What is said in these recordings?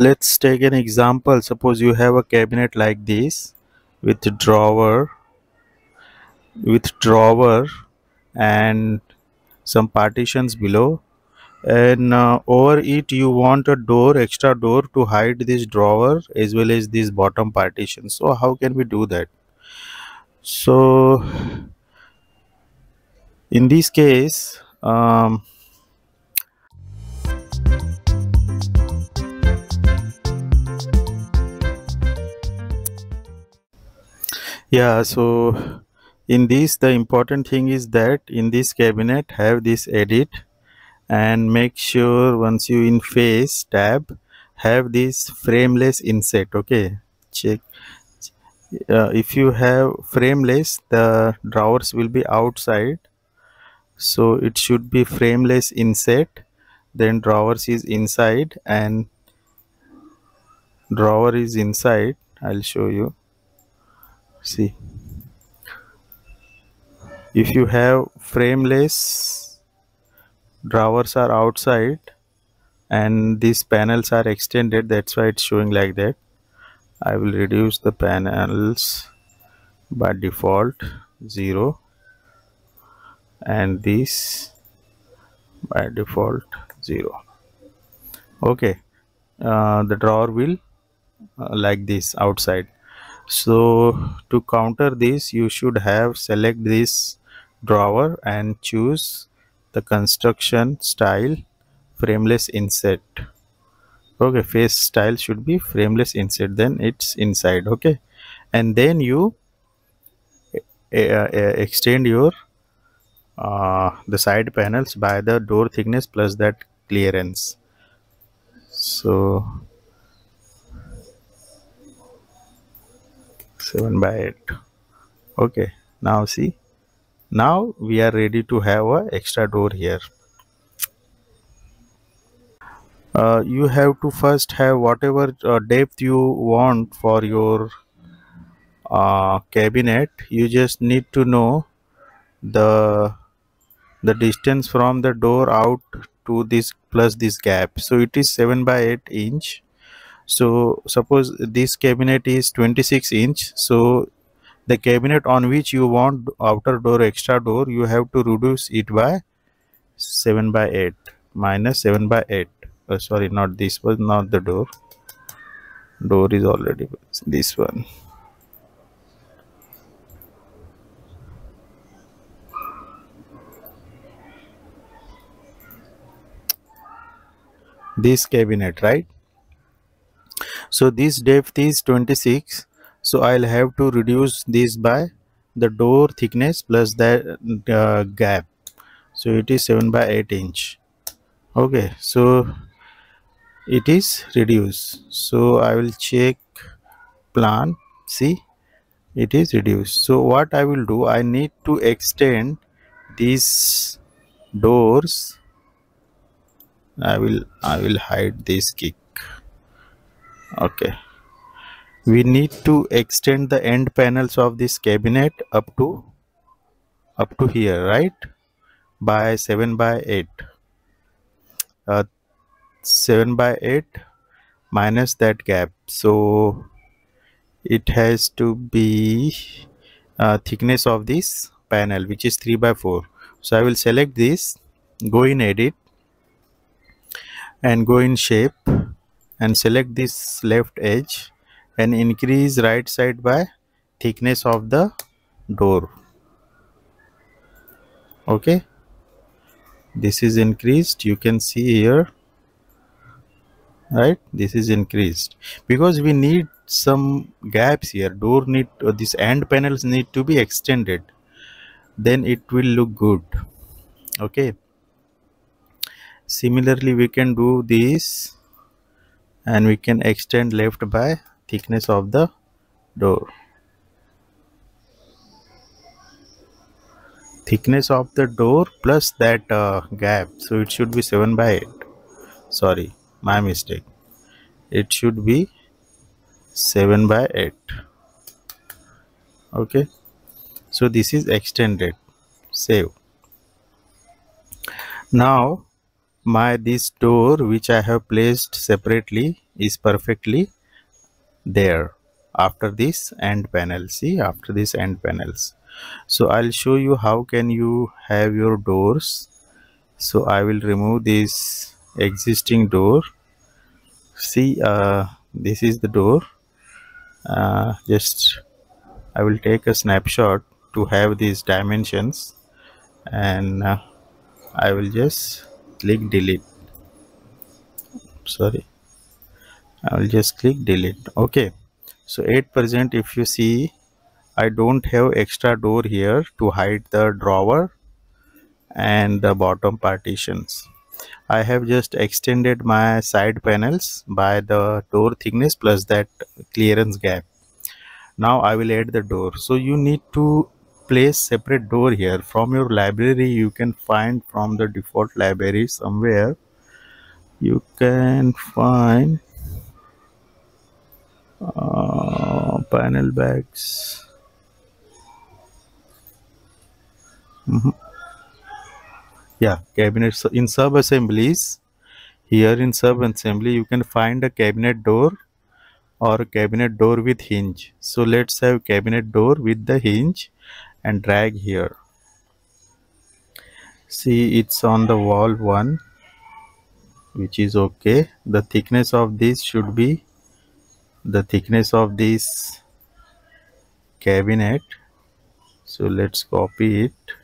let's take an example. Suppose you have a cabinet like this with drawer with drawer and some partitions below. And uh, over it you want a door extra door to hide this drawer as well as this bottom partition so how can we do that? So in this case um, yeah so in this the important thing is that in this cabinet have this edit and make sure once you in face tab have this frameless inset okay? Check. Uh, if you have frameless the drawers will be outside. So it should be frameless inset then drawers is inside and drawer is inside. I'll show you see if you have frameless drawers are outside and these panels are extended that's why it's showing like that. I will reduce the panels by default 0 and this by default 0 okay uh, the drawer will uh, like this outside so to counter this you should have select this drawer and choose the construction style frameless inset. Okay face style should be frameless inset then it's inside okay? And then you uh, extend your uh, the side panels by the door thickness plus that clearance. So 7 by 8 okay now see. Now we are ready to have a extra door here. Uh, you have to first have whatever uh, depth you want for your uh, cabinet. You just need to know the the distance from the door out to this plus this gap. So it is 7 by 8 inch so suppose this cabinet is 26 inch so the cabinet on which you want outer door extra door you have to reduce it by 7 by 8 minus 7 by 8 uh, sorry not this was not the door. Door is already this one. This cabinet right so this depth is 26 so i'll have to reduce this by the door thickness plus the uh, gap. So it is 7 by 8 inch. Okay so it is reduced. So i will check plan. See it is reduced. So what i will do i need to extend these doors. I will i will hide this kick okay. We need to extend the end panels of this cabinet up to up to here right? By 7 by 8 uh, 7 by 8 minus that gap. So it has to be uh, thickness of this panel which is 3 by 4 so i will select this go in edit and go in shape and select this left edge and increase right side by thickness of the door. Okay? This is increased. You can see here right? This is increased. Because we need some gaps here. Door need uh, this end panels need to be extended. Then it will look good. Okay? Similarly we can do this and we can extend left by thickness of the door. Thickness of the door plus that uh, gap. So it should be 7 by 8 sorry my mistake. It should be 7 by 8 okay. So this is extended. Save. Now my this door which I have placed separately is perfectly there. After this end panel see after this end panels. So i'll show you how can you have your doors. So i will remove this existing door. See uh, this is the door. Uh, just I will take a snapshot to have these dimensions. And uh, I will just click delete. Sorry. I will just click delete. Okay. So 8% if you see I don't have extra door here to hide the drawer and the bottom partitions. I have just extended my side panels by the door thickness plus that clearance gap. Now I will add the door. So you need to place separate door here. From your library you can find from the default library somewhere. You can find uh, panel bags. Mm -hmm. yeah cabinets in sub assemblies. Here in sub assembly you can find a cabinet door or cabinet door with hinge. So let's have cabinet door with the hinge and drag here. See it's on the wall one which is okay. The thickness of this should be the thickness of this cabinet. So let's copy it.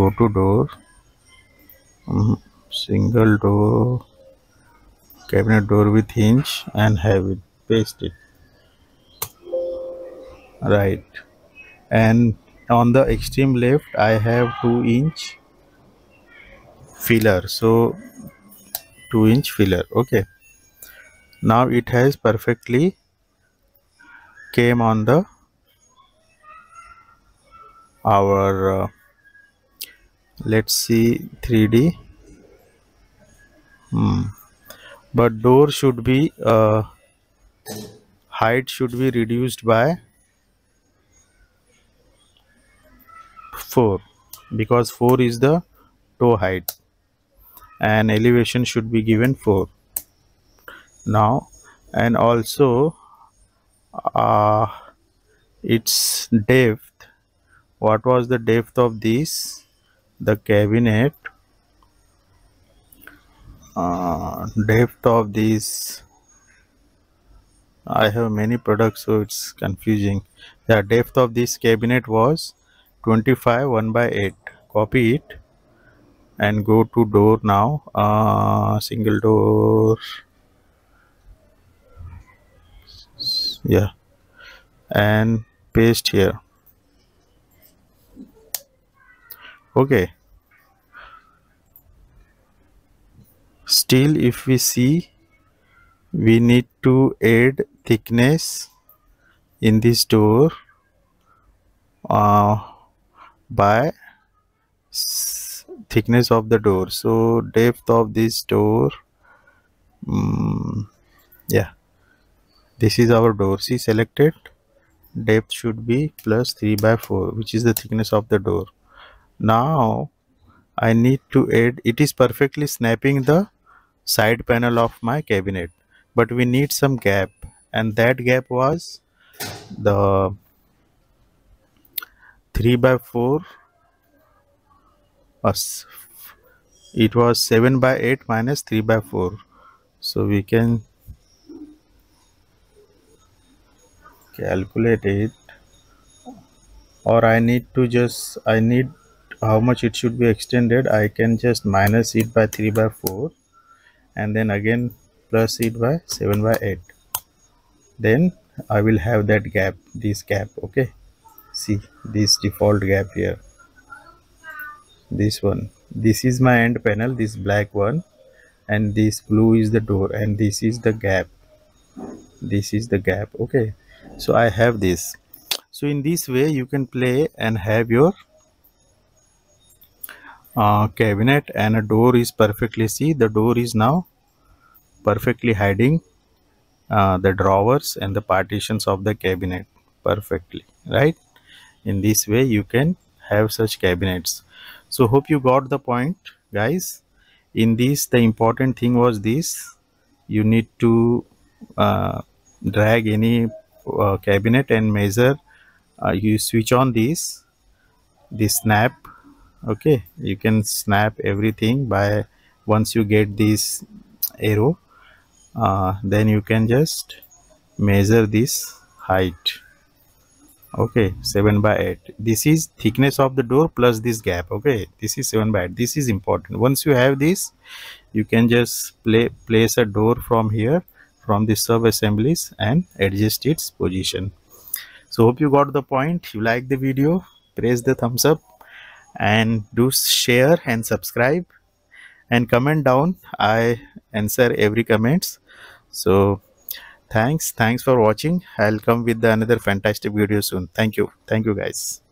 Go to door. Um, single door. Cabinet door with hinge and have it paste it right. And on the extreme left I have 2 inch filler. So 2 inch filler. Okay. Now it has perfectly came on the our uh, let's see 3d hmm. but door should be uh, height should be reduced by 4 because 4 is the toe height and elevation should be given 4 now and also uh, its depth what was the depth of this? The cabinet uh, depth of this. I have many products so it's confusing. The depth of this cabinet was 25 1 by 8 copy it and go to door now. Uh, single door. Yeah. And paste here. Okay. Still if we see we need to add thickness in this door. Uh, by thickness of the door. So depth of this door um, yeah. This is our door. See selected. Depth should be plus 3 by 4 which is the thickness of the door. Now I need to add it is perfectly snapping the side panel of my cabinet but we need some gap and that gap was the 3 by 4 us it was 7 by 8 minus 3 by 4 so we can calculate it. Or I need to just I need how much it should be extended. I can just minus it by 3 by 4 and then again plus it by 7 by 8 then I will have that gap this gap okay see this default gap here. This one. This is my end panel this black one and this blue is the door and this is the gap. This is the gap. Okay. So I have this. So in this way you can play and have your uh, cabinet and a door is perfectly see the door is now perfectly hiding uh, the drawers and the partitions of the cabinet perfectly right in this way you can have such cabinets. So hope you got the point guys. In this the important thing was this. You need to uh, drag any uh, cabinet and measure uh, you switch on this this snap okay? You can snap everything by once you get this arrow uh, then you can just measure this height okay 7 by 8 this is thickness of the door plus this gap. Okay this is 7 by 8 this is important. Once you have this you can just play, place a door from here from the sub assemblies and adjust its position. So hope you got the point. You like the video press the thumbs up and do share and subscribe. And comment down. I answer every comments. So thanks. Thanks for watching. I'll come with another fantastic video soon. Thank you. Thank you guys.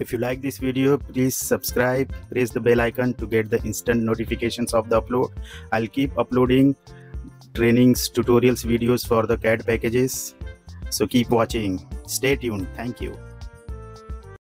If you like this video please subscribe press the bell icon to get the instant notifications of the upload. I'll keep uploading trainings tutorials videos for the cad packages so keep watching. Stay tuned. Thank you